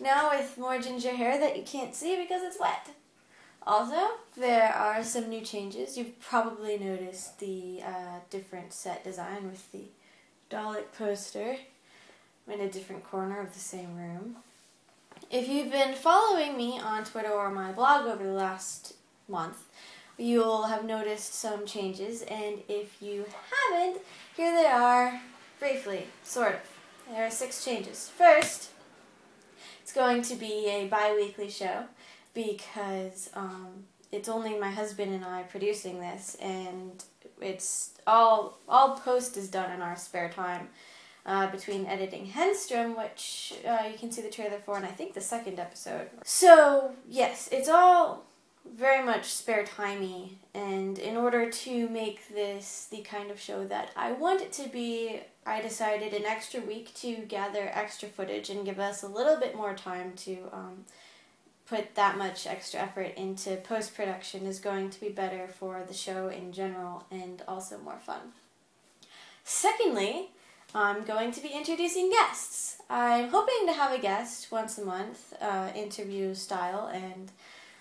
now with more ginger hair that you can't see because it's wet. Also, there are some new changes. You've probably noticed the uh, different set design with the Dalek poster in a different corner of the same room. If you've been following me on Twitter or my blog over the last month, you'll have noticed some changes, and if you haven't, here they are briefly, sort of. There are six changes. First, it's going to be a bi weekly show because um, it's only my husband and I producing this, and it's all all post is done in our spare time. Uh, between editing Helstrom, which uh, you can see the trailer for, and I think the second episode. So yes, it's all very much spare timey, and in order to make this the kind of show that I want it to be, I decided an extra week to gather extra footage and give us a little bit more time to um, put that much extra effort into post production is going to be better for the show in general and also more fun. Secondly, I'm going to be introducing guests. I'm hoping to have a guest once a month, uh, interview style, and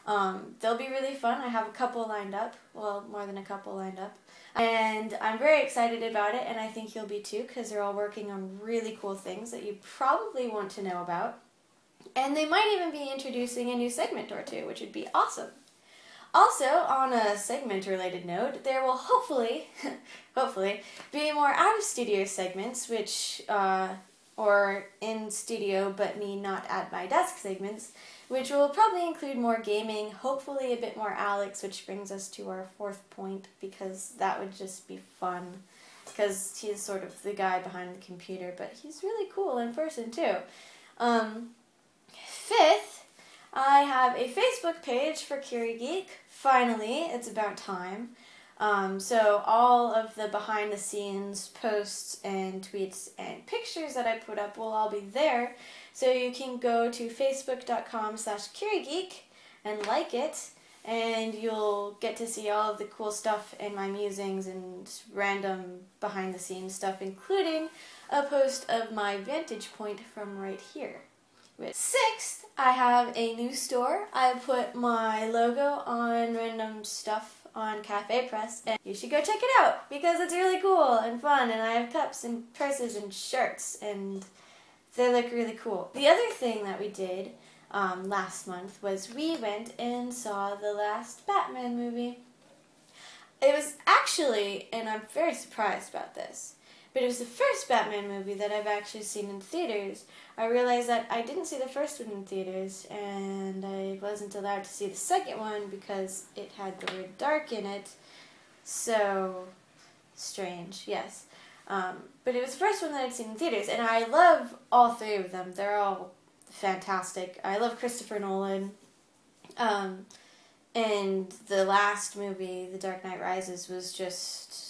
um, they'll be really fun. I have a couple lined up, well, more than a couple lined up. And I'm very excited about it, and I think you'll be too, because they're all working on really cool things that you probably want to know about. And they might even be introducing a new segment or two, which would be awesome. Also, on a segment related note, there will hopefully, hopefully, be more out of studio segments, which, uh, or in studio but me not at my desk segments, which will probably include more gaming, hopefully a bit more Alex, which brings us to our fourth point, because that would just be fun. Because he's sort of the guy behind the computer, but he's really cool in person too. Um, Fifth, I have a Facebook page for KieryGeek. Finally, it's about time. Um, so all of the behind the scenes posts and tweets and pictures that I put up will all be there. So you can go to facebook.com slash kierygeek and like it and you'll get to see all of the cool stuff in my musings and random behind the scenes stuff, including a post of my vantage point from right here. Sixth, I have a new store. I put my logo on random stuff on Cafe Press, and you should go check it out because it's really cool and fun. And I have cups and purses and shirts, and they look really cool. The other thing that we did um, last month was we went and saw the last Batman movie. It was actually, and I'm very surprised about this, but it was the first Batman movie that I've actually seen in theaters. I realized that I didn't see the first one in theaters, and I wasn't allowed to see the second one because it had the word dark in it. So strange, yes. Um, but it was the first one that I'd seen in theaters, and I love all three of them. They're all fantastic. I love Christopher Nolan. Um, and the last movie, The Dark Knight Rises, was just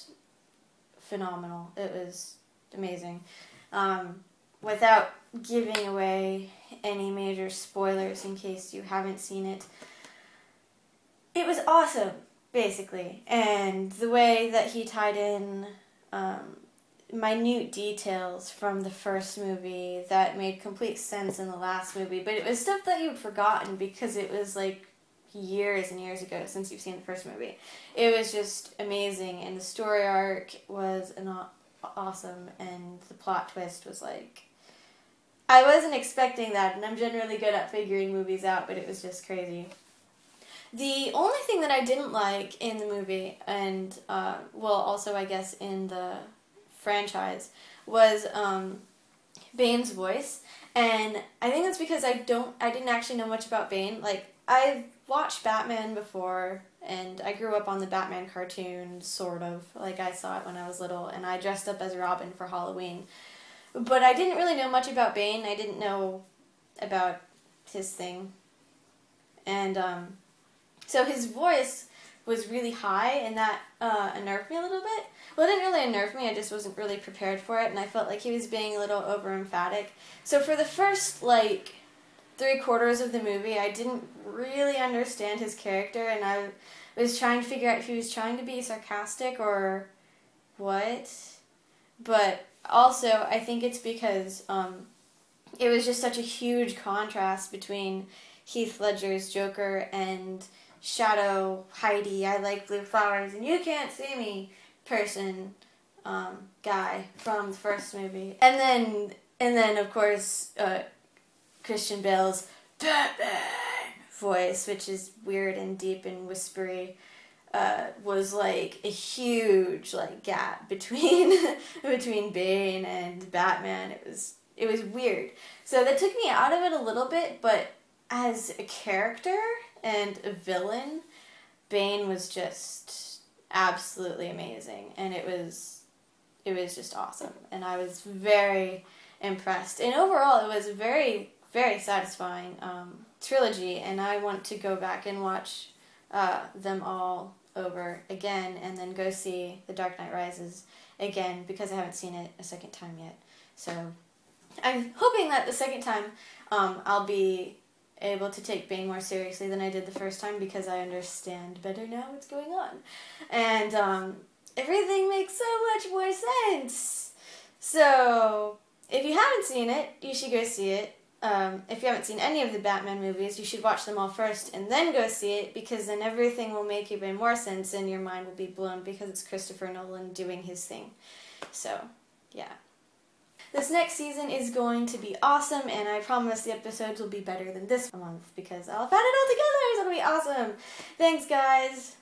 phenomenal. It was amazing. Um, without giving away any major spoilers in case you haven't seen it, it was awesome, basically. And the way that he tied in um, minute details from the first movie that made complete sense in the last movie, but it was stuff that you'd forgotten because it was like years and years ago since you've seen the first movie. It was just amazing, and the story arc was an awesome, and the plot twist was like. I wasn't expecting that, and I'm generally good at figuring movies out, but it was just crazy. The only thing that I didn't like in the movie, and uh, well, also I guess in the franchise, was um, Bane's voice, and I think that's because I don't, I didn't actually know much about Bane. Like I've watched Batman before, and I grew up on the Batman cartoon, sort of. Like, I saw it when I was little, and I dressed up as Robin for Halloween. But I didn't really know much about Bane. I didn't know about his thing. And, um, so his voice was really high, and that uh, unnerved me a little bit. Well, it didn't really unnerve me, I just wasn't really prepared for it, and I felt like he was being a little over emphatic. So for the first, like, three quarters of the movie, I didn't really understand his character, and I was trying to figure out if he was trying to be sarcastic or what. But also, I think it's because um, it was just such a huge contrast between Heath Ledger's Joker and Shadow Heidi. I like blue flowers, and you can't see me person um, guy from the first movie, and then and then of course uh, Christian Bale's Batman voice, which is weird and deep and whispery. Uh, was like a huge like gap between between Bane and Batman. It was it was weird. So that took me out of it a little bit, but as a character and a villain, Bane was just absolutely amazing, and it was it was just awesome, and I was very impressed. And overall, it was a very very satisfying um, trilogy, and I want to go back and watch uh, them all over again, and then go see The Dark Knight Rises again because I haven't seen it a second time yet. So I'm hoping that the second time um, I'll be able to take Bane more seriously than I did the first time because I understand better now what's going on. And um, everything makes so much more sense. So, if you haven't seen it, you should go see it. Um, if you haven't seen any of the Batman movies, you should watch them all first and then go see it because then everything will make even more sense and your mind will be blown because it's Christopher Nolan doing his thing. So, yeah. This next season is going to be awesome, and I promise the episodes will be better than this month because I'll have it all together. It's to be awesome. Thanks, guys.